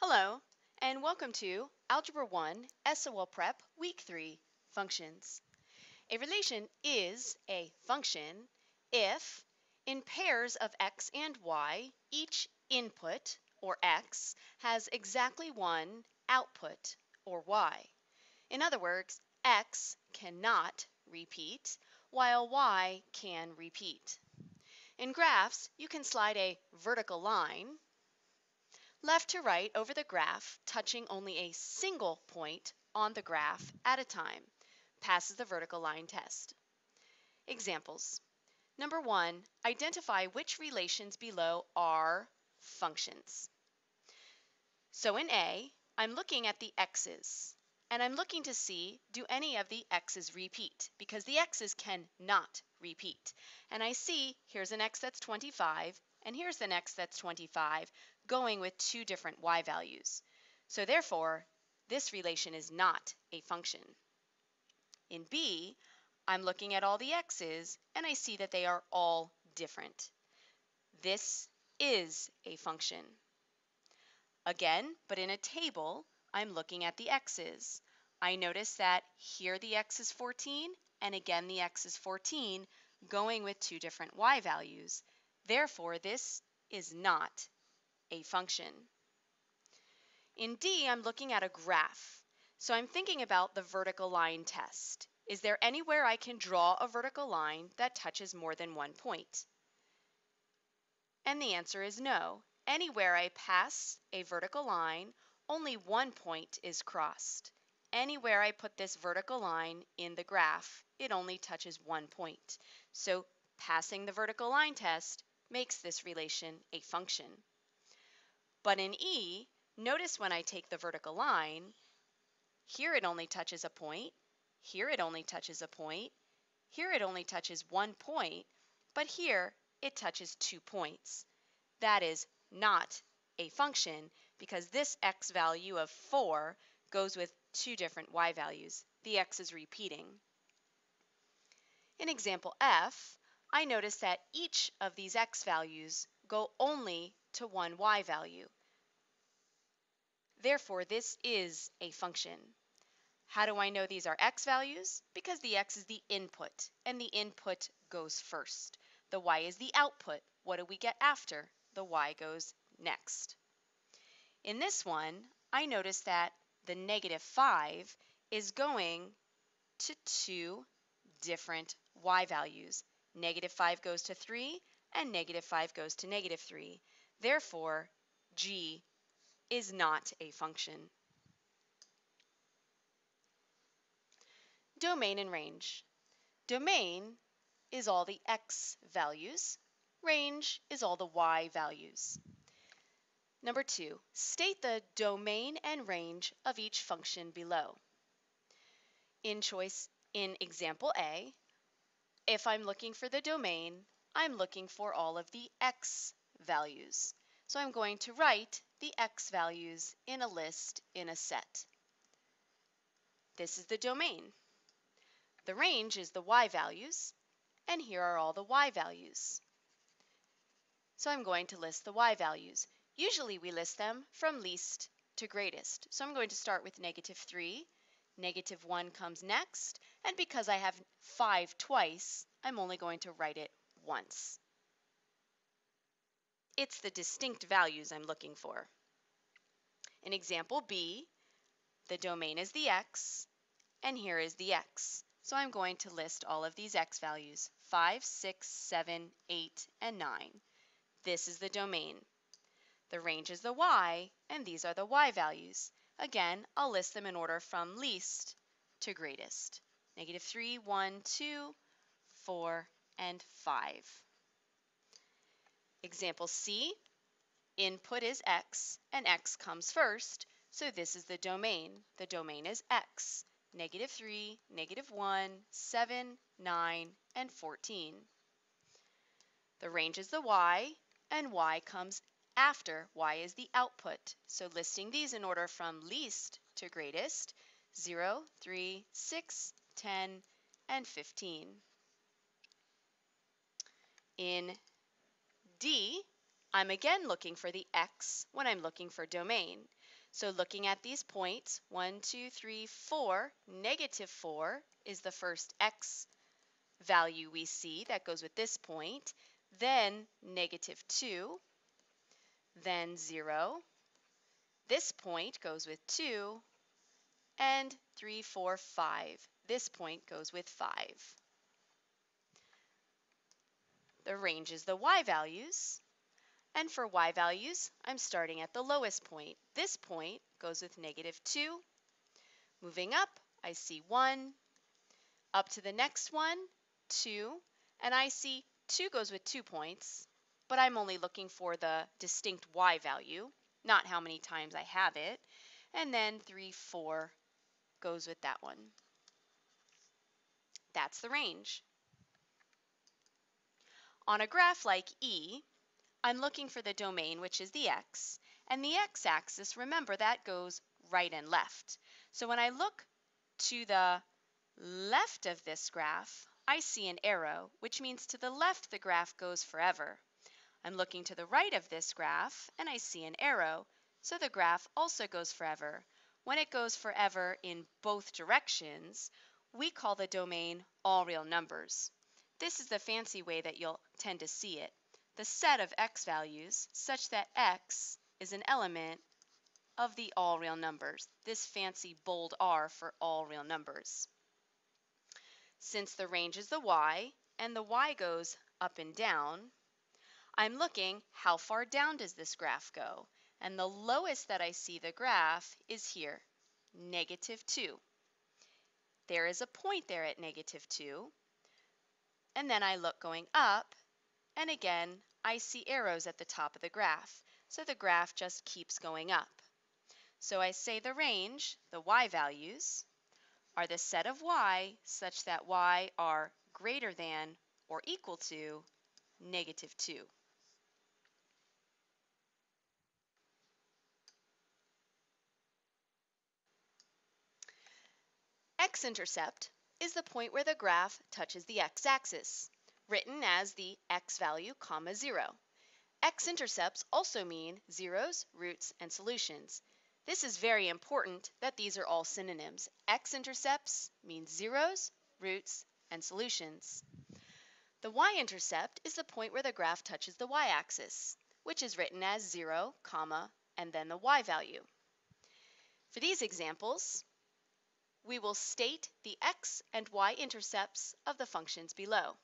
Hello, and welcome to Algebra 1 SOL Prep Week 3 Functions. A relation is a function if, in pairs of x and y, each input, or x, has exactly one output, or y. In other words, x cannot repeat, while y can repeat. In graphs, you can slide a vertical line left to right over the graph, touching only a single point on the graph at a time, passes the vertical line test. Examples. Number one, identify which relations below are functions. So in A, I'm looking at the x's, and I'm looking to see do any of the x's repeat, because the x's cannot repeat. And I see here's an x that's 25, and here's an x that's 25, going with two different y values. So therefore, this relation is not a function. In B, I'm looking at all the x's, and I see that they are all different. This is a function. Again, but in a table, I'm looking at the x's. I notice that here the x is 14, and again the x is 14, going with two different y values. Therefore, this is not a function. In D, I'm looking at a graph. So I'm thinking about the vertical line test. Is there anywhere I can draw a vertical line that touches more than one point? And the answer is no. Anywhere I pass a vertical line, only one point is crossed. Anywhere I put this vertical line in the graph, it only touches one point. So passing the vertical line test makes this relation a function. But in E, notice when I take the vertical line, here it only touches a point, here it only touches a point, here it only touches one point, but here it touches two points. That is not a function because this x value of 4 goes with two different y values. The x is repeating. In example F, I notice that each of these x values go only to one y value. Therefore, this is a function. How do I know these are x values? Because the x is the input, and the input goes first. The y is the output. What do we get after? The y goes next. In this one, I notice that the negative 5 is going to two different y values. Negative 5 goes to 3, and negative 5 goes to negative 3. Therefore, g is not a function. Domain and range. Domain is all the x values. Range is all the y values. Number two, state the domain and range of each function below. In choice in example A, if I'm looking for the domain, I'm looking for all of the x values. So I'm going to write the x values in a list in a set. This is the domain. The range is the y values, and here are all the y values. So I'm going to list the y values. Usually we list them from least to greatest. So I'm going to start with negative 3, negative 1 comes next, and because I have 5 twice, I'm only going to write it once. It's the distinct values I'm looking for. In example B, the domain is the x, and here is the x. So I'm going to list all of these x values, 5, 6, 7, 8, and 9. This is the domain. The range is the y, and these are the y values. Again, I'll list them in order from least to greatest. Negative 3, 1, 2, 4, and 5. Example C, input is x, and x comes first, so this is the domain. The domain is x, negative 3, negative 1, 7, 9, and 14. The range is the y, and y comes after y is the output. So listing these in order from least to greatest, 0, 3, 6, 10, and 15. In D, I'm again looking for the x when I'm looking for domain. So looking at these points, 1, 2, 3, 4, negative 4 is the first x value we see that goes with this point, then negative 2, then 0. This point goes with 2, and 3, 4, 5. This point goes with 5. The range is the y values. And for y values, I'm starting at the lowest point. This point goes with negative 2. Moving up, I see 1. Up to the next one, 2. And I see 2 goes with 2 points, but I'm only looking for the distinct y value, not how many times I have it. And then 3, 4 goes with that one. That's the range. On a graph like E, I'm looking for the domain, which is the x, and the x-axis, remember, that goes right and left. So when I look to the left of this graph, I see an arrow, which means to the left the graph goes forever. I'm looking to the right of this graph, and I see an arrow, so the graph also goes forever. When it goes forever in both directions, we call the domain all real numbers. This is the fancy way that you'll tend to see it the set of x values such that x is an element of the all real numbers, this fancy bold R for all real numbers. Since the range is the y and the y goes up and down, I'm looking how far down does this graph go? And the lowest that I see the graph is here, negative 2. There is a point there at negative 2. And then I look going up, and again, I see arrows at the top of the graph, so the graph just keeps going up. So I say the range, the y values, are the set of y such that y are greater than or equal to negative 2. X-intercept is the point where the graph touches the x-axis written as the x value comma 0. X-intercepts also mean zeros, roots, and solutions. This is very important that these are all synonyms. X-intercepts means zeros, roots, and solutions. The y-intercept is the point where the graph touches the y-axis, which is written as 0, comma, and then the y value. For these examples, we will state the x and y intercepts of the functions below.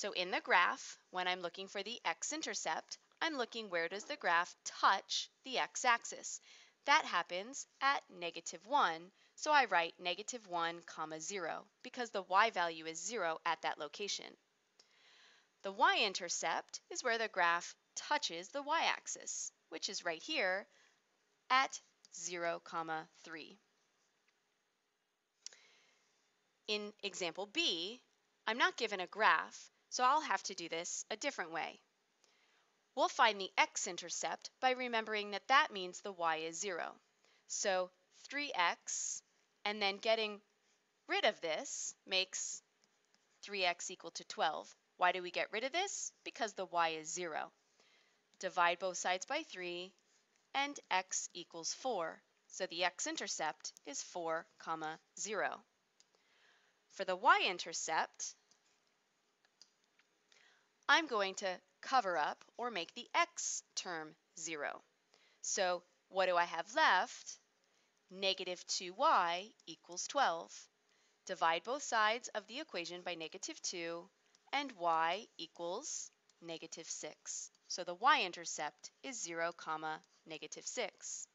So in the graph, when I'm looking for the x-intercept, I'm looking where does the graph touch the x-axis. That happens at negative 1, so I write negative 1 comma 0 because the y value is 0 at that location. The y-intercept is where the graph touches the y-axis, which is right here at 0 comma 3. In example B, I'm not given a graph, so I'll have to do this a different way. We'll find the x-intercept by remembering that that means the y is 0. So 3x, and then getting rid of this makes 3x equal to 12. Why do we get rid of this? Because the y is 0. Divide both sides by 3, and x equals 4. So the x-intercept is 4, comma 0. For the y-intercept, I'm going to cover up or make the x term 0. So what do I have left? Negative 2y equals 12. Divide both sides of the equation by negative 2, and y equals negative 6. So the y-intercept is 0, comma, negative 6.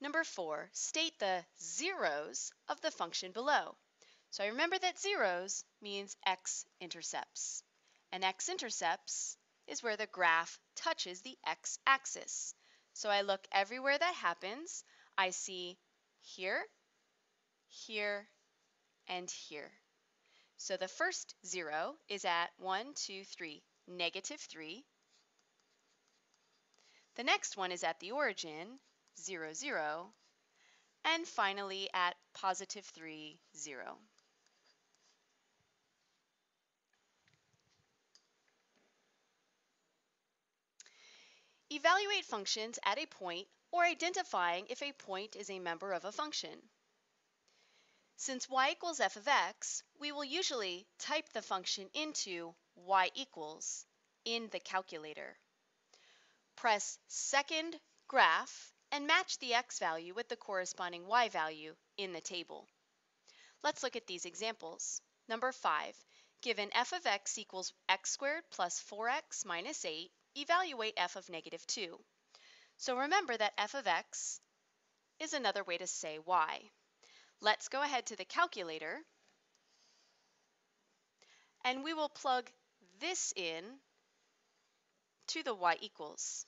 Number 4, state the zeros of the function below. So I remember that zeros means x-intercepts. And x-intercepts is where the graph touches the x-axis. So I look everywhere that happens. I see here, here, and here. So the first zero is at 1, 2, 3, negative 3. The next one is at the origin, 0, 0. And finally at positive 3, 0. Evaluate functions at a point or identifying if a point is a member of a function. Since y equals f of x, we will usually type the function into y equals in the calculator. Press second graph and match the x value with the corresponding y value in the table. Let's look at these examples. Number 5. Given f of x equals x squared plus 4x minus 8, evaluate f of negative 2. So remember that f of x is another way to say y. Let's go ahead to the calculator and we will plug this in to the y equals.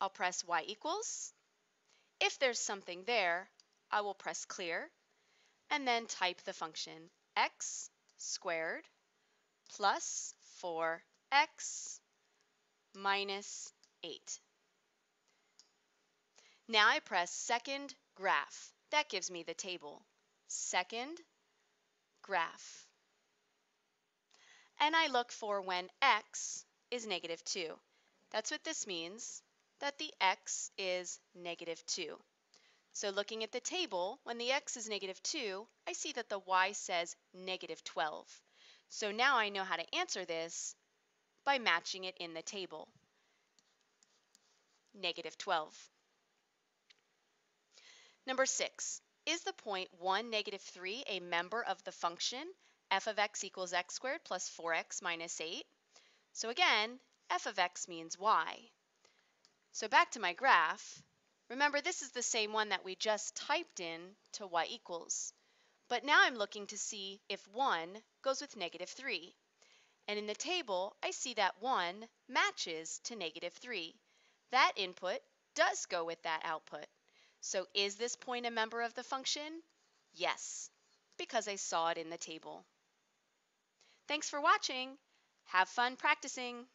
I'll press y equals. If there's something there, I will press clear and then type the function x squared plus 4x minus 8. Now I press second graph. That gives me the table. Second graph. And I look for when x is negative 2. That's what this means, that the x is negative 2. So looking at the table, when the x is negative 2, I see that the y says negative 12. So now I know how to answer this by matching it in the table. Negative 12. Number 6. Is the point 1, negative 3 a member of the function f of x equals x squared plus 4x minus 8? So again, f of x means y. So back to my graph. Remember, this is the same one that we just typed in to y equals. But now I'm looking to see if 1 goes with negative 3. And in the table, I see that 1 matches to negative 3. That input does go with that output. So is this point a member of the function? Yes, because I saw it in the table. Thanks for watching. Have fun practicing.